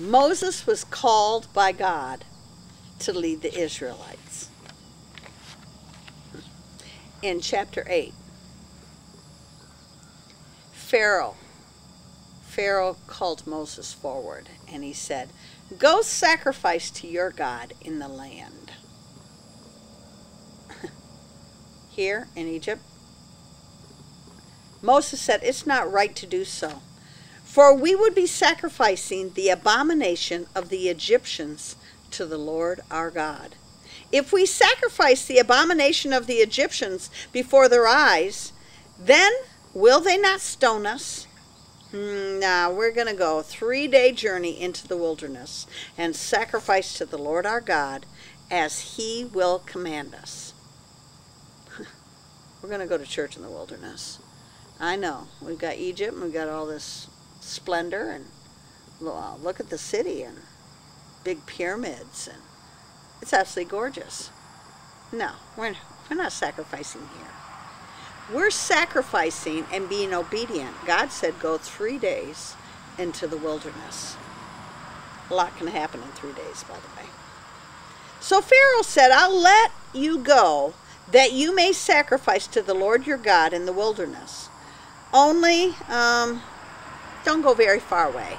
Moses was called by God to lead the Israelites. In chapter 8, Pharaoh Pharaoh called Moses forward and he said, Go sacrifice to your God in the land. Here in Egypt, Moses said, It's not right to do so, for we would be sacrificing the abomination of the Egyptians to the Lord our God. If we sacrifice the abomination of the Egyptians before their eyes, then will they not stone us? Hmm, now we're going to go three day journey into the wilderness and sacrifice to the Lord our God as He will command us. we're going to go to church in the wilderness. I know. We've got Egypt and we've got all this splendor and look at the city and big pyramids and it's absolutely gorgeous. No, we're, we're not sacrificing here. We're sacrificing and being obedient. God said go three days into the wilderness. A lot can happen in three days, by the way. So Pharaoh said, I'll let you go that you may sacrifice to the Lord your God in the wilderness. Only um, don't go very far away.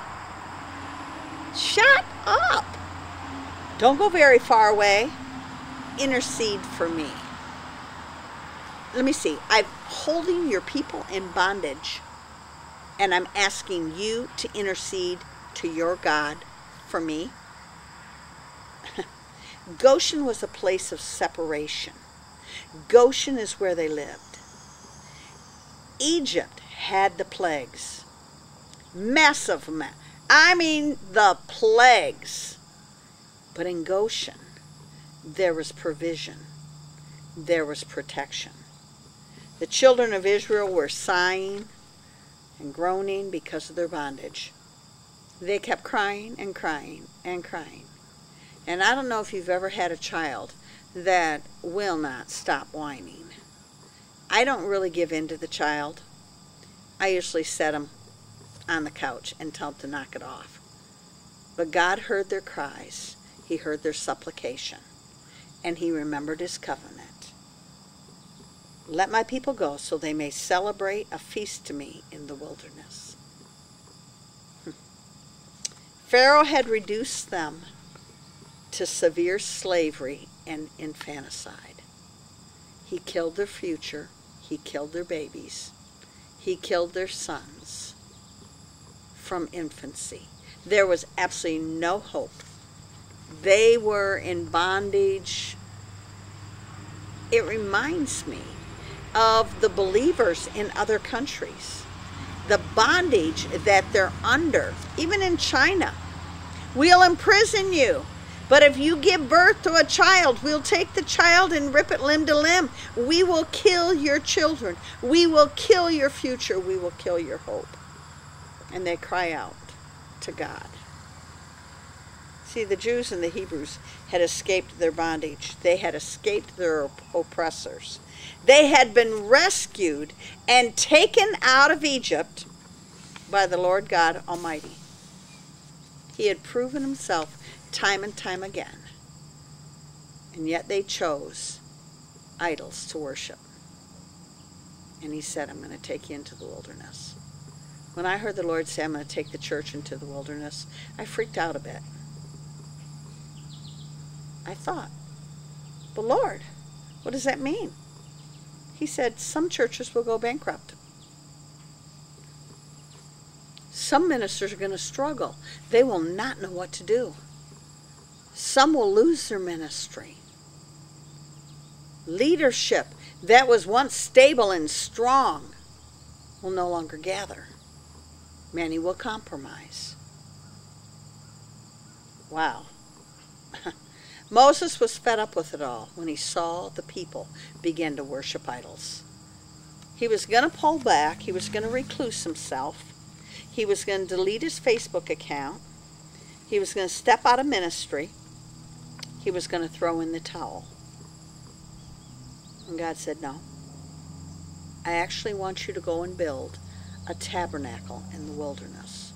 Shut up. Don't go very far away. Intercede for me let me see. I'm holding your people in bondage, and I'm asking you to intercede to your God for me. Goshen was a place of separation. Goshen is where they lived. Egypt had the plagues. Massive amount. I mean, the plagues. But in Goshen, there was provision, there was protection. The children of Israel were sighing and groaning because of their bondage. They kept crying and crying and crying. And I don't know if you've ever had a child that will not stop whining. I don't really give in to the child. I usually set them on the couch and tell them to knock it off. But God heard their cries. He heard their supplication. And he remembered his covenant. Let my people go so they may celebrate a feast to me in the wilderness. Hmm. Pharaoh had reduced them to severe slavery and infanticide. He killed their future. He killed their babies. He killed their sons from infancy. There was absolutely no hope. They were in bondage. It reminds me of the believers in other countries, the bondage that they're under, even in China. We'll imprison you. But if you give birth to a child, we'll take the child and rip it limb to limb. We will kill your children. We will kill your future. We will kill your hope. And they cry out to God. See, the Jews and the Hebrews had escaped their bondage. They had escaped their oppressors. They had been rescued and taken out of Egypt by the Lord God Almighty. He had proven himself time and time again. And yet they chose idols to worship. And he said, I'm going to take you into the wilderness. When I heard the Lord say, I'm going to take the church into the wilderness, I freaked out a bit. I thought, but Lord, what does that mean? He said some churches will go bankrupt. Some ministers are going to struggle. They will not know what to do. Some will lose their ministry. Leadership that was once stable and strong will no longer gather. Many will compromise. Wow. Moses was fed up with it all when he saw the people begin to worship idols. He was going to pull back, he was going to recluse himself, he was going to delete his Facebook account, he was going to step out of ministry, he was going to throw in the towel. And God said, No. I actually want you to go and build a tabernacle in the wilderness.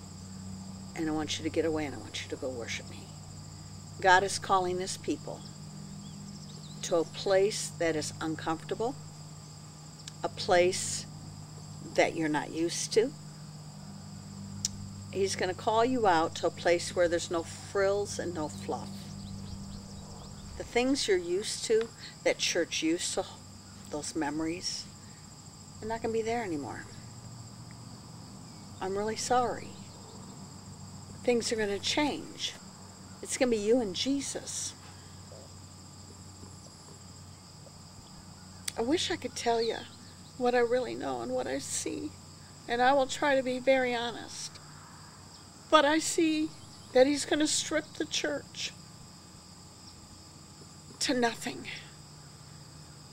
and I want you to get away and I want you to go worship me. God is calling his people to a place that is uncomfortable, a place that you're not used to. He's going to call you out to a place where there's no frills and no fluff. The things you're used to, that church used to, those memories, they're not going to be there anymore. I'm really sorry. Things are going to change. It's going to be you and Jesus. I wish I could tell you what I really know and what I see, and I will try to be very honest. But I see that he's going to strip the church to nothing.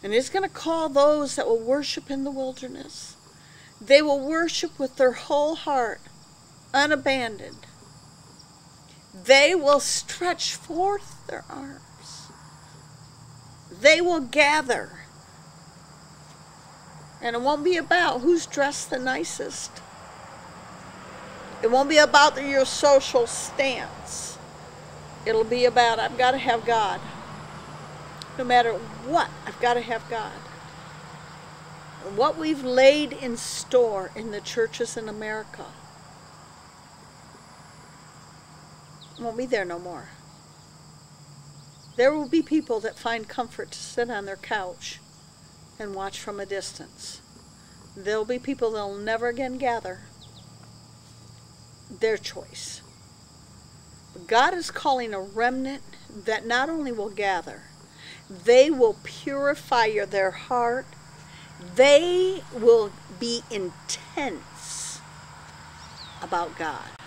And he's going to call those that will worship in the wilderness. They will worship with their whole heart, unabandoned. They will stretch forth their arms. They will gather. And it won't be about who's dressed the nicest. It won't be about your social stance. It'll be about, I've got to have God. No matter what, I've got to have God. What we've laid in store in the churches in America won't be there no more. There will be people that find comfort to sit on their couch and watch from a distance. There'll be people that'll never again gather. Their choice. God is calling a remnant that not only will gather, they will purify their heart. They will be intense about God.